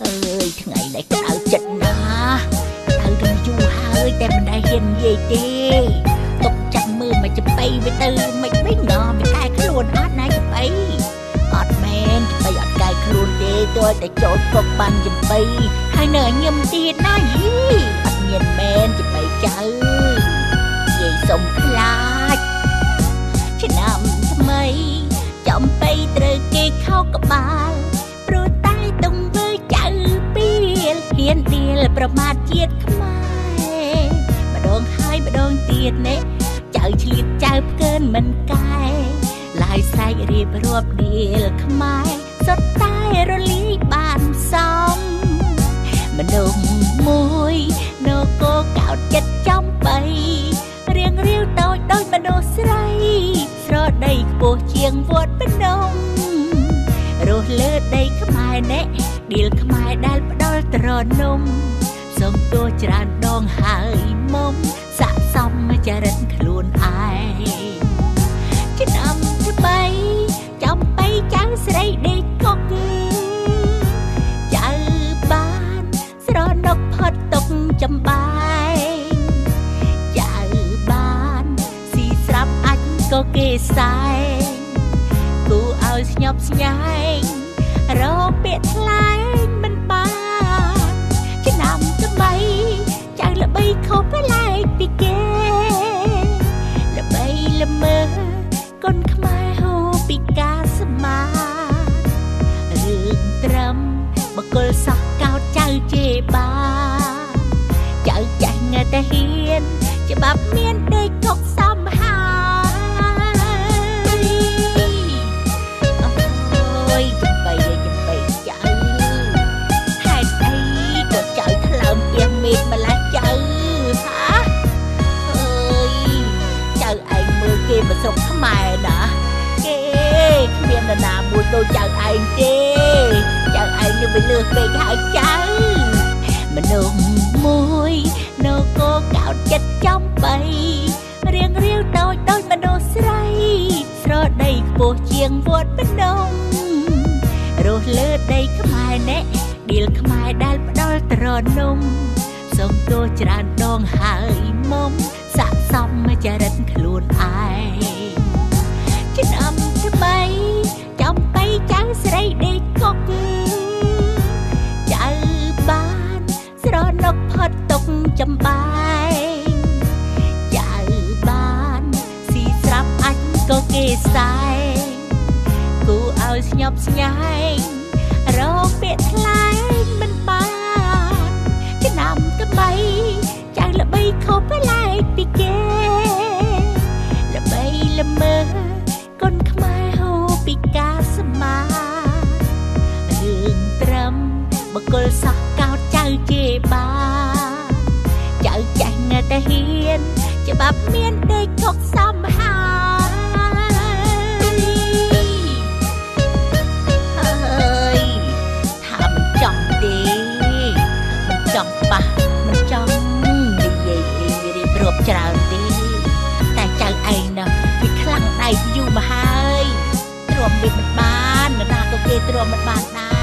នេះក្តៅចិត្តណាស់ក្តៅរឿងយូរហើយតែមិនដែលហ៊ាននិយាយទេទុកចាំមើលមកចំបៃវាទៅមិនវិញណោះវាកែខ្លួនអត់ណាចំបៃអត់មែនចំបៃអត់កែខ្លួនទេទោះតែចូលពុកបានចំបៃហើយនៅញឹមទៀតណាយីអត់ញៀនមែនចំបៃចៅយាយសុំខ្លាចឆ្នាំថ្មីចំបៃត្រូវគេខោក្បាល ប្រមាថជាតិខ្មែរម្ដងហើយម្ដងទៀតនេះចៅឆ្លៀតចៅផ្កើនមិនកែឡាយស្រែករៀបរាប់ដៀលខ្មែរសុទ្ធតែរលាយបានសំមនុស្សមួយនគរកោតចិត្តចំបីរៀងរាវតូចដូចមនុស្សស្រីស្រដីខ្ពស់ជាងវត្តភ្នំរស់លើដីខ្មែរណែឌីលខ្មែរដែលផ្ដល់ត្រនំ សូមទោះច្រើនដងហើយមុំស័កសមចរិតខ្លួនឯងឆ្នាំថ្មីចំបៃចៅស្រីដេកកុកចៅបានស្រណុកផុតទុកចំបាយចៅបានស៊ីស្រាប់អាចក៏គេសែងគូឲ្យស្ញប់ស្ញែង បកុលសោះកោតចៅជេបានចៅចាស់ងើតែហ៊ានច្បាប់មានដេកកុកសំហើយអូយចំបៃចំបៃចៅហេតុអីក៏ចៅថ្លើមទៀងមេតម្លេះចៅហាអើយចៅឯងមើលគេមកស្រុកខ្មែរណាគេគ្មាននរណាមួយដូចចៅឯងទេ ចៅឯងនេះវាលឿសពេកហើយចៅមនុស្សមួយនគរកោតចិត្តចំបីរៀងរាវតូចដូចមនុស្សស្រីស្រដីខ្ពស់ជាងវត្តភ្នំរស់លើដីខ្មែរណែឌីលខ្មែរដែលផ្ដល់ត្រនំសូមទោះច្រើនដងហើយមុំស័កសមចរិត គេសែងគូឲ្យស្ញប់ស្ញែងរកពាក្យថ្លែងមិនបានឆ្នាំថ្មីចៅល្បីខុសប្លែកពីគេល្បីល្មើគុនខ្មែរហូរពីការស្មានរឿងត្រឹមបកុលសោះកោតចៅជេបានចៅចាស់ងើតែហ៊ាន ច្បាប់មានដេកកុកសំហើ វាមិនបាននរណាក៏គេទ្រាំមិនបានដែរ